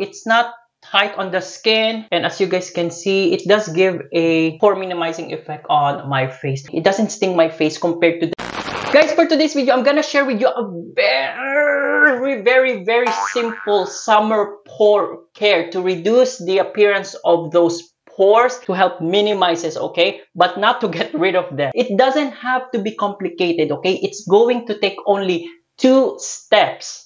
It's not tight on the skin and as you guys can see it does give a pore minimizing effect on my face. It doesn't sting my face compared to the guys for today's video i'm gonna share with you a very very very simple summer pore care to reduce the appearance of those pores to help minimize this okay? But not to get rid of them. It doesn't have to be complicated okay? It's going to take only two steps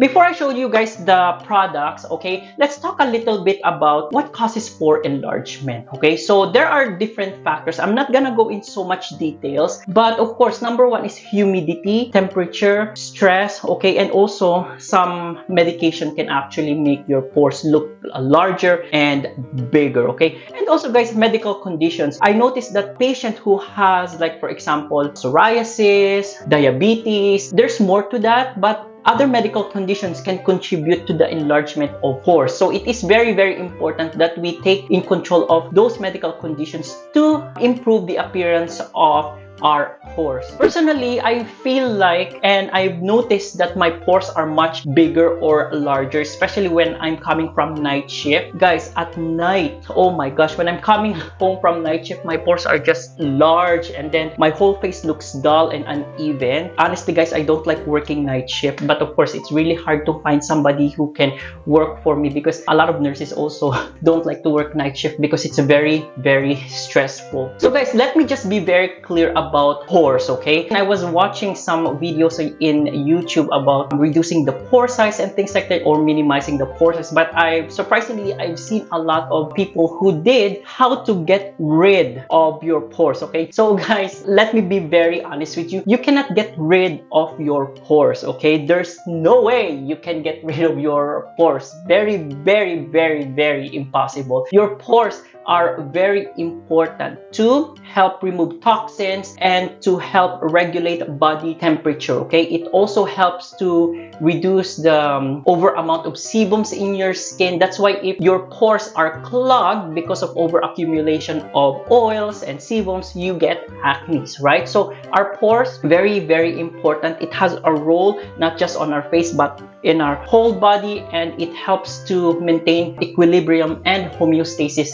Before I show you guys the products, okay, let's talk a little bit about what causes pore enlargement, okay? So there are different factors. I'm not gonna go in so much details, but of course, number one is humidity, temperature, stress, okay, and also some medication can actually make your pores look larger and bigger, okay? And also guys, medical conditions. I noticed that patient who has like, for example, psoriasis, diabetes, there's more to that, but other medical conditions can contribute to the enlargement of pores. So it is very, very important that we take in control of those medical conditions to improve the appearance of our pores. Personally, I feel like and I've noticed that my pores are much bigger or larger, especially when I'm coming from night shift. Guys, at night, oh my gosh, when I'm coming home from night shift, my pores are just large and then my whole face looks dull and uneven. Honestly, guys, I don't like working night shift, but of course, it's really hard to find somebody who can work for me because a lot of nurses also don't like to work night shift because it's a very, very stressful. So guys, let me just be very clear about about pores, okay? And I was watching some videos in YouTube about reducing the pore size and things like that or minimizing the pore size. But I surprisingly, I've seen a lot of people who did how to get rid of your pores, okay? So guys, let me be very honest with you. You cannot get rid of your pores, okay? There's no way you can get rid of your pores. Very, very, very, very impossible. Your pores are very important to help remove toxins and to help regulate body temperature okay? It also helps to reduce the um, over amount of sebums in your skin. That's why if your pores are clogged because of over accumulation of oils and sebums you get acne right? So our pores very very important. It has a role not just on our face but in our whole body and it helps to maintain equilibrium and homeostasis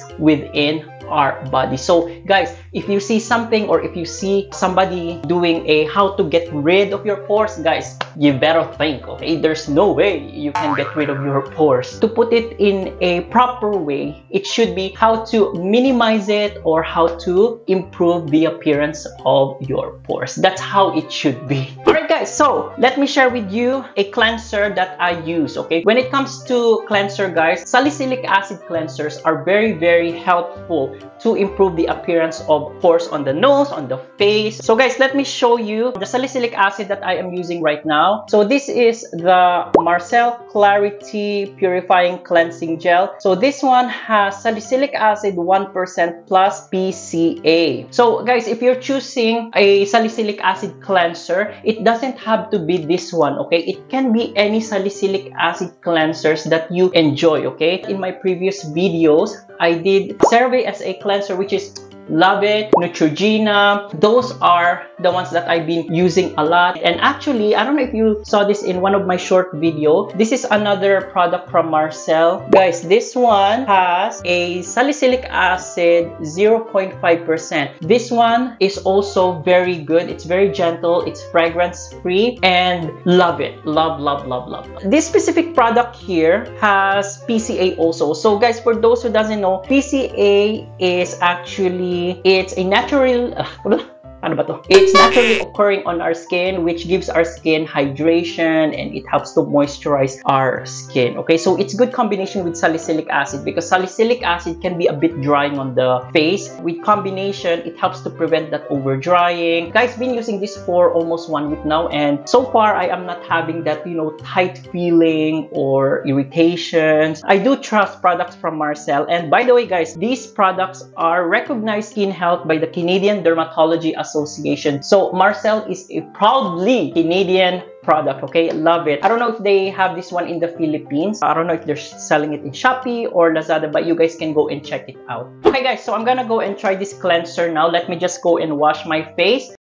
within our body. So guys, if you see something or if you see somebody doing a how to get rid of your pores, guys, you better think, okay? There's no way you can get rid of your pores. To put it in a proper way, it should be how to minimize it or how to improve the appearance of your pores. That's how it should be. Alright guys, so let me share with you a cleanser that I use, okay? When it comes to cleanser guys, salicylic acid cleansers are very, very helpful to improve the appearance of pores on the nose, on the face. So guys, let me show you the salicylic acid that I am using right now. So this is the Marcelle Clari-T Purifying Cleansing Gel. So this one has salicylic acid 1% plus PCA. So guys, if you're choosing a salicylic acid cleanser, it doesn't have to be this one, okay? It can be any salicylic acid cleansers that you enjoy, okay? In my previous videos, I did CeraVe as a cleanser which is Love It, Neutrogena. Those are the ones that I've been using a lot. And actually, I don't know if you saw this in one of my short video. This is another product from Marcelle. Guys, this one has a salicylic acid 0.5%. This one is also very good. It's very gentle. It's fragrance free and love it. Love, love, love, love. This specific product here has PCA also. So guys, for those who doesn't know, PCA is actually it's a natural ano ba to? It's naturally occurring on our skin which gives our skin hydration and it helps to moisturize our skin. Okay, so it's good combination with salicylic acid because salicylic acid can be a bit drying on the face. With combination, it helps to prevent that over drying. Guys, been using this for almost one week now and so far I am not having that, you know, tight feeling or irritations. I do trust products from Marcelle and by the way guys, these products are recognized skin health by the Canadian Dermatology Association Association. So Marcelle is a proudly Canadian product okay? Love it. I don't know if they have this one in the philippines. I don't know if they're selling it in shopee or lazada but you guys can go and check it out. Okay guys so i'm gonna go and try this cleanser now. Let me just go and wash my face.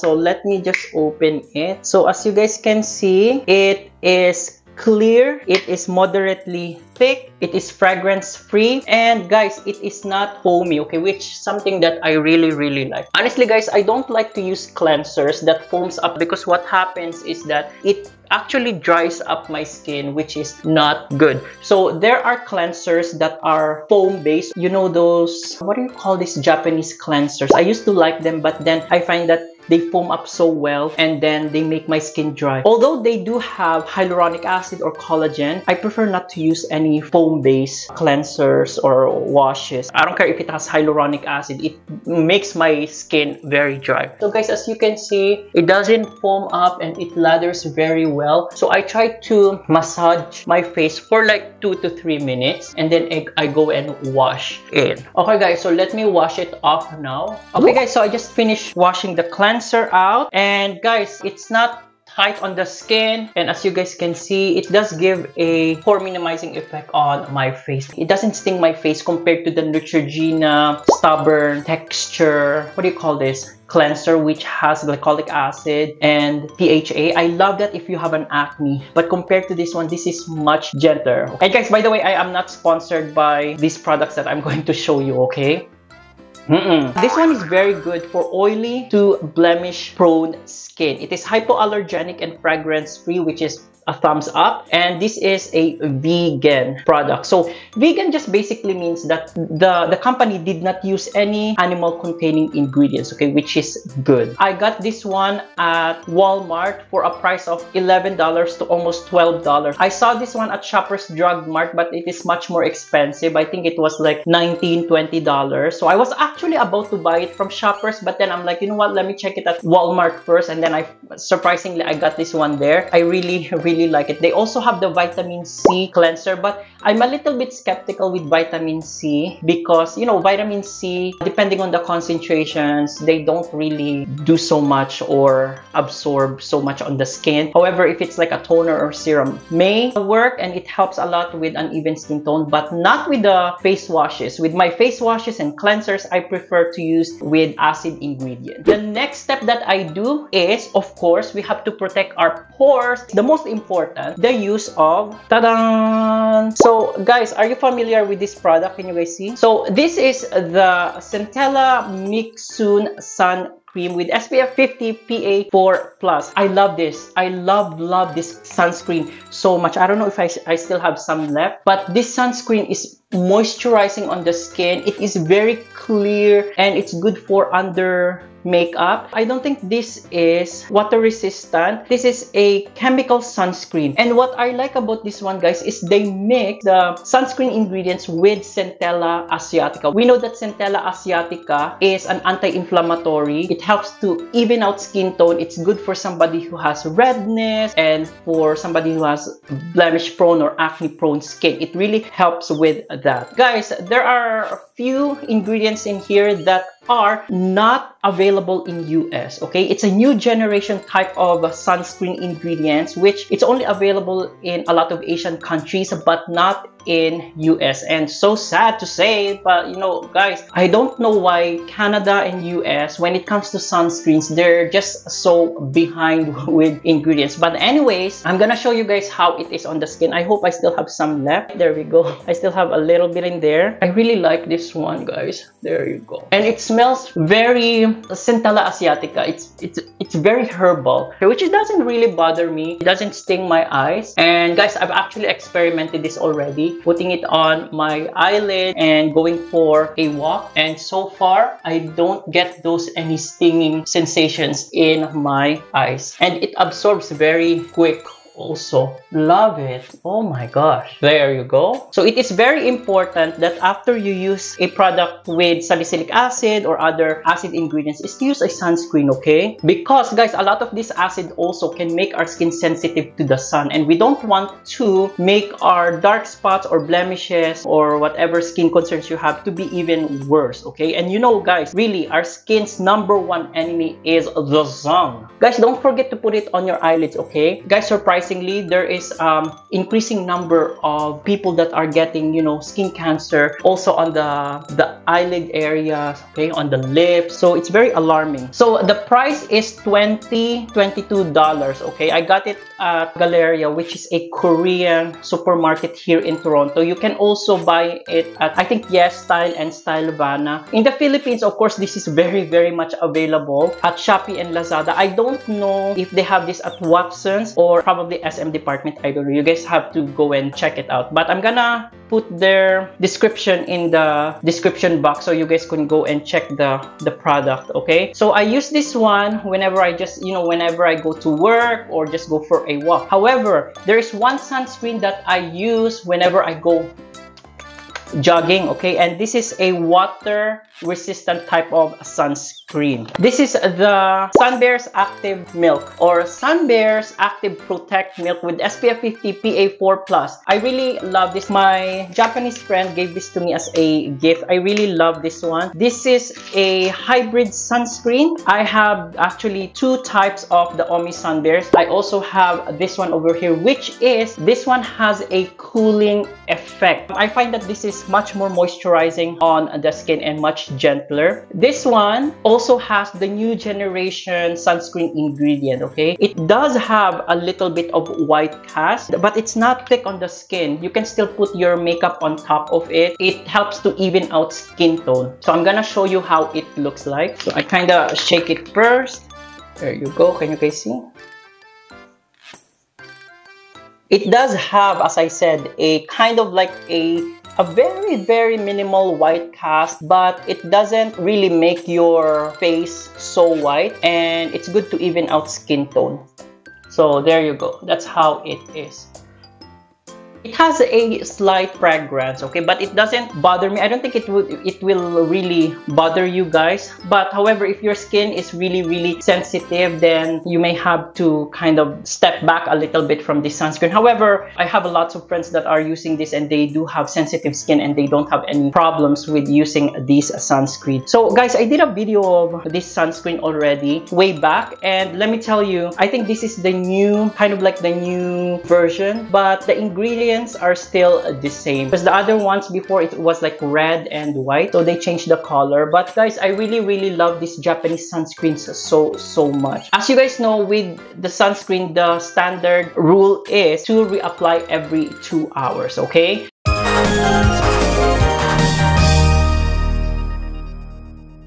So let me just open it. So as you guys can see, it is clear, it is moderately thick, it is fragrance free, and guys, it is not foamy, okay, which something that I really, really like. Honestly, guys, I don't like to use cleansers that foams up because what happens is that it actually dries up my skin which is not good. So there are cleansers that are foam based you know those what do you call these japanese cleansers? I used to like them but then i find that they foam up so well and then they make my skin dry. Although they do have hyaluronic acid or collagen, I prefer not to use any foam-based cleansers or washes. I don't care if it has hyaluronic acid, it makes my skin very dry. So guys, as you can see, it doesn't foam up and it lathers very well. So I try to massage my face for like 2 to 3 minutes and then I go and wash it. Okay guys, so let me wash it off now. Okay guys, so I just finished washing the cleanser cleanser out and guys it's not tight on the skin and as you guys can see it does give a pore minimizing effect on my face it doesn't sting my face compared to the Neutrogena stubborn texture what do you call this cleanser which has glycolic acid and PHA. I love that if you have an acne. But compared to this one, this is much gentler. And guys, by the way, I am not sponsored by these products that I'm going to show you, okay? Mm -mm. This one is very good for oily to blemish prone skin. It is hypoallergenic and fragrance free which is a thumbs up. And this is a vegan product. So vegan just basically means that the the company did not use any animal containing ingredients okay which is good. I got this one at walmart for a price of 11 dollars to almost 12 dollars. I saw this one at shoppers drug mart but it is much more expensive. I think it was like 19 20 dollars. So i was actually about to buy it from shoppers but then i'm like you know what? Let me check it at walmart first. And then i surprisingly i got this one there. I really really really like it. They also have the vitamin C cleanser, but I'm a little bit skeptical with vitamin C because, you know, vitamin C, depending on the concentrations, they don't really do so much or absorb so much on the skin. However, if it's like a toner or serum, may work and it helps a lot with uneven skin tone, but not with the face washes. With my face washes and cleansers, I prefer to use with acid ingredient. The next step that I do is, of course, we have to protect our pores. The most important important, the use of, ta-da! So guys, are you familiar with this product? Can you guys see? So this is the Centella Mixsoon Sun cream with SPF 50 PA4+. plus. I love this. I love, love this sunscreen so much. I don't know if I, I still have some left, but this sunscreen is moisturizing on the skin. It is very clear and it's good for under makeup. I don't think this is water resistant. This is a chemical sunscreen. And what I like about this one, guys, is they mix the sunscreen ingredients with Centella asiatica. We know that Centella asiatica is an anti-inflammatory. It helps to even out skin tone. It's good for somebody who has redness and for somebody who has blemish prone or acne prone skin. It really helps with that. Guys, there are few ingredients in here that are not available in US, okay? It's a new generation type of sunscreen ingredients which it's only available in a lot of Asian countries but not in US and so sad to say but you know guys I don't know why Canada and US when it comes to sunscreens they're just so behind with ingredients. But anyways I'm gonna show you guys how it is on the skin. I hope I still have some left. There we go. I still have a little bit in there. I really like this one guys. There you go. And it smells very Centella asiatica. It's it's it's very herbal which it doesn't really bother me. It doesn't sting my eyes. And guys I've actually experimented this already putting it on my eyelid and going for a walk. And so far, I don't get those any stinging sensations in my eyes. And it absorbs very quick also love it. Oh my gosh. There you go. So it is very important that after you use a product with salicylic acid or other acid ingredients is to use a sunscreen okay? Because guys a lot of this acid also can make our skin sensitive to the sun. And we don't want to make our dark spots or blemishes or whatever skin concerns you have to be even worse okay? And you know guys really our skin's number one enemy is the sun. Guys don't forget to put it on your eyelids okay? Guys surprise surprisingly, there is um, increasing number of people that are getting, you know, skin cancer also on the the eyelid areas, okay, on the lips. So it's very alarming. So the price is 20 $22, okay? I got it at Galleria, which is a Korean supermarket here in Toronto. You can also buy it at, I think, Yes Style and Stylevana. In the Philippines, of course, this is very, very much available at Shopee and Lazada. I don't know if they have this at Watson's or probably SM department. I don't know. You guys have to go and check it out. But I'm gonna put their description in the description box so you guys can go and check the the product okay so i use this one whenever i just you know whenever i go to work or just go for a walk however there is one sunscreen that i use whenever i go jogging okay and this is a water resistant type of sunscreen. This is the sunbears active milk or sunbears active protect milk with spf 50 pa4 plus. I really love this. My japanese friend gave this to me as a gift. I really love this one. This is a hybrid sunscreen. I have actually two types of the omi sunbears i also have this one over here which is this one has a cooling effect. I find that this is much more moisturizing on the skin and much gentler. This one also has the new generation sunscreen ingredient, okay? It does have a little bit of white cast, but it's not thick on the skin. You can still put your makeup on top of it. It helps to even out skin tone. So I'm gonna show you how it looks like. So I kind of shake it first. There you go. Can you guys see? It does have, as I said, a kind of like a a very very minimal white cast but it doesn't really make your face so white and it's good to even out skin tone. So there you go. That's how it is it has a slight fragrance, okay, but it doesn't bother me. I don't think it would it will really bother you guys. But however, if your skin is really really sensitive, then you may have to kind of step back a little bit from this sunscreen. However, I have lots of friends that are using this and they do have sensitive skin and they don't have any problems with using this sunscreen. So guys, I did a video of this sunscreen already way back and let me tell you, I think this is the new kind of like the new version, but the ingredients are still the same. Because the other ones before it was like red and white. So they changed the color. But guys I really really love these Japanese sunscreens so so much. As you guys know with the sunscreen the standard rule is to reapply every two hours okay?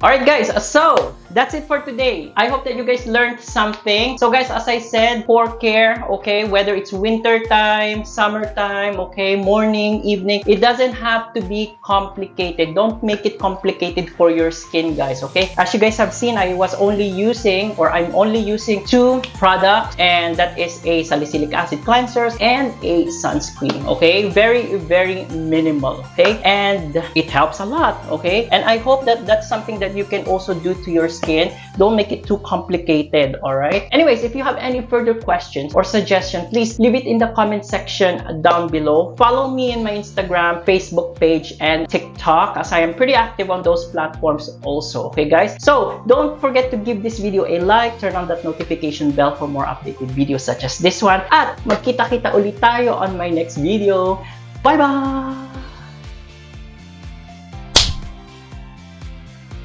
Alright guys, so that's it for today. I hope that you guys learned something. So guys, as I said, pore care, okay, whether it's winter time, summertime, okay, morning, evening, it doesn't have to be complicated. Don't make it complicated for your skin, guys, okay? As you guys have seen, I was only using or I'm only using two products and that is a salicylic acid cleansers and a sunscreen, okay? Very, very minimal, okay? And it helps a lot, okay? And I hope that that's something that you can also do to your skin skin. Don't make it too complicated, alright? Anyways, if you have any further questions or suggestions, please leave it in the comment section down below. Follow me in my Instagram, Facebook page, and TikTok as I am pretty active on those platforms also. Okay, guys? So, don't forget to give this video a like, turn on that notification bell for more updated videos such as this one. At magkita-kita ulit tayo on my next video. Bye-bye!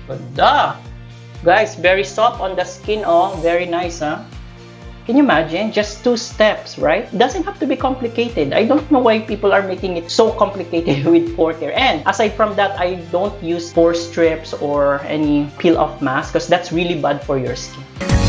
Ganda! Guys, very soft on the skin, oh. Very nice, huh? Can you imagine? Just two steps, right? Doesn't have to be complicated. I don't know why people are making it so complicated with pore care. And aside from that, I don't use pore strips or any peel-off mask because that's really bad for your skin.